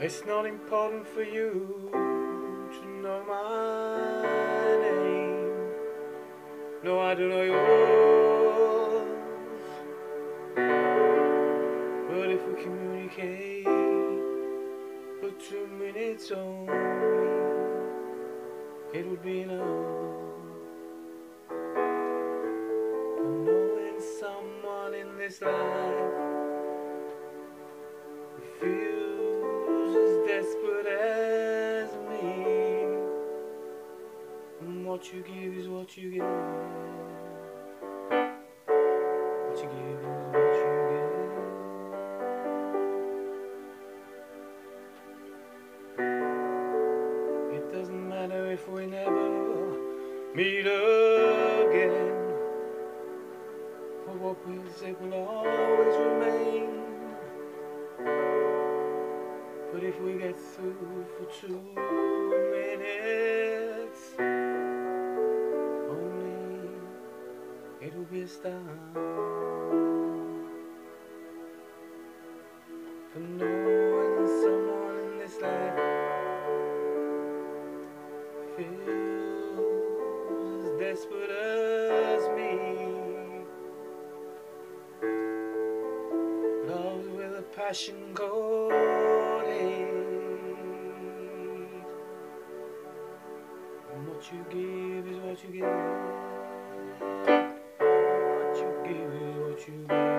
It's not important for you to know my name. No, I don't know yours. But if we communicate for two minutes only, it would be enough. For knowing someone in this life what you give is what you get. What you give is what you get. It doesn't matter if we never meet again. For what we say will always remain. But if we get through for two minutes está. For knowing someone in this life feels as desperate as me. Loves with a passion cold. And what you give is what you get you give, what you